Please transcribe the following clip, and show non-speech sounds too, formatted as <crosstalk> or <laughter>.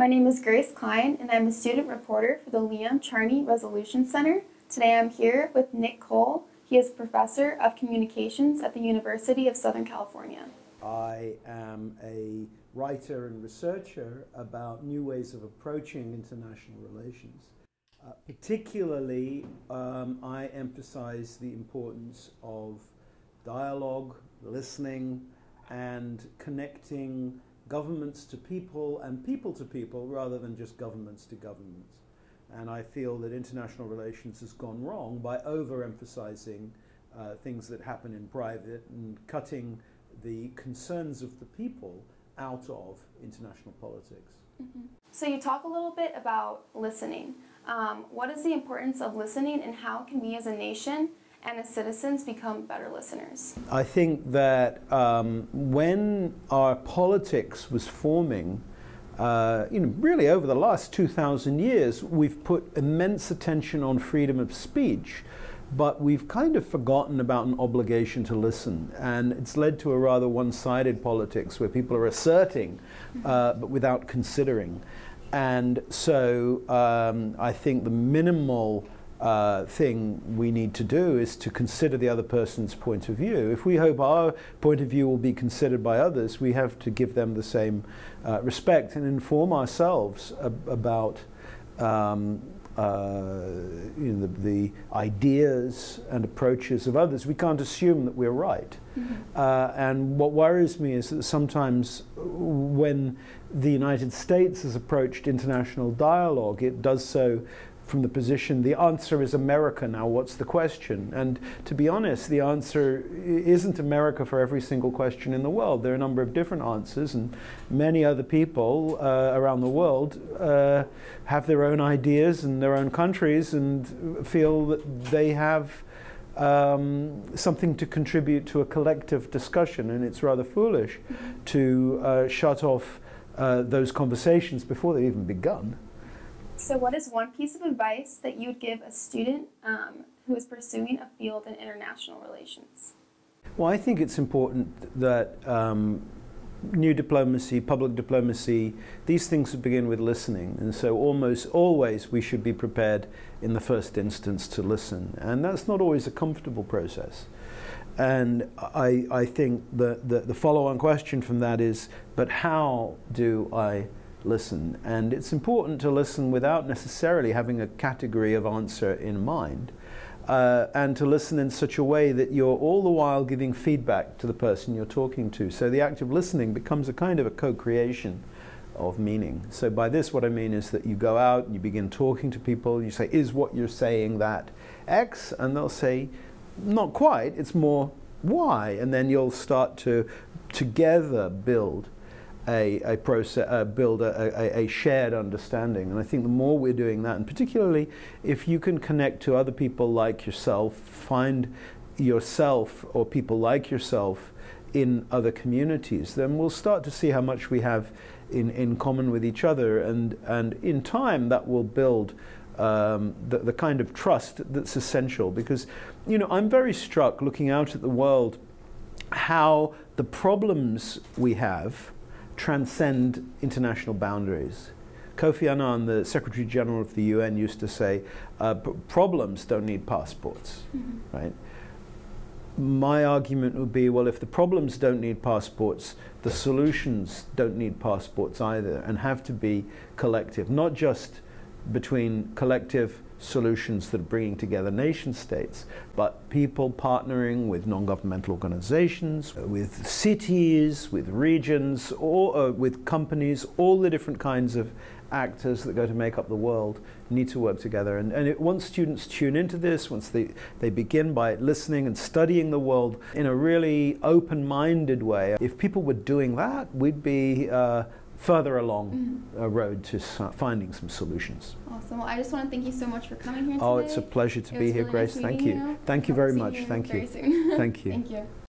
My name is Grace Klein, and I'm a student reporter for the Leon Charney Resolution Center. Today I'm here with Nick Cull. He is professor of communications at the University of Southern California. I am a writer and researcher about new ways of approaching international relations. Uh, particularly, um, I emphasize the importance of dialogue, listening, and connecting governments to people and people to people rather than just governments to governments. And I feel that international relations has gone wrong by overemphasizing uh, things that happen in private and cutting the concerns of the people out of international politics. Mm-hmm. So, you talk a little bit about listening. Um, what is the importance of listening, and how can we as a nation and as citizens become better listeners? I think that um, when our politics was forming, uh, you know, really over the last 2,000 years, we've put immense attention on freedom of speech, but we've kind of forgotten about an obligation to listen. And it's led to a rather one sided politics where people are asserting, uh, but without considering. And so um, I think the minimal uh, thing we need to do is to consider the other person's point of view. If we hope our point of view will be considered by others, we have to give them the same uh, respect and inform ourselves ab about um, uh, you know, the, the, ideas and approaches of others. We can't assume that we're right. Mm -hmm. and what worries me is that sometimes when the United States has approached international dialogue, it does so from the position, the answer is America now, what's the question? And to be honest, the answer isn't America for every single question in the world. There are a number of different answers, and many other people uh, around the world uh, have their own ideas and their own countries and feel that they have. Um, something to contribute to a collective discussion, and it's rather foolish to uh, shut off uh, those conversations before they've even begun. So, what is one piece of advice that you would give a student um, who is pursuing a field in international relations? Well, I think it's important that um, new diplomacy, public diplomacy, these things begin with listening. And so, almost always, we should be prepared in the first instance to listen. And that's not always a comfortable process. And I, I think that the, the follow on question from that is but how do I listen. And it's important to listen without necessarily having a category of answer in mind. Uh, and to listen in such a way that you're all the while giving feedback to the person you're talking to. So the act of listening becomes a kind of a co creation of meaning. So by this, what I mean is that you go out and you begin talking to people, you say, Is what you're saying that X? And they'll say, Not quite, it's more Y. And then you'll start to together build a, a process, uh, build a, a, a, shared understanding. And I think the more we're doing that, and particularly if you can connect to other people like yourself, find yourself or people like yourself in other communities, then we'll start to see how much we have in, in common with each other. And, and in time, that will build um, the, the kind of trust that's essential. Because, you know, I'm very struck looking out at the world how the problems we have transcend international boundaries. Kofi Annan, the Secretary General of the UN, used to say, uh, problems don't need passports, mm-hmm. right? My argument would be, well, if the problems don't need passports, the solutions don't need passports either, and have to be collective, not just between collective solutions that are bringing together nation states, but people partnering with non governmental organizations, with cities, with regions, or uh, with companies, all the different kinds of actors that go to make up the world need to work together. And, and it, once students tune into this, once they, they begin by listening and studying the world in a really open minded way, if people were doing that, we'd be uh, further along mm-hmm. a road to finding some solutions. Awesome. Well, I just want to thank you so much for coming here today. Oh, it's a pleasure to it be here, really Grace. Nice thank you. you. Thank you very much. Thank you. Thank you. Thank you. <laughs>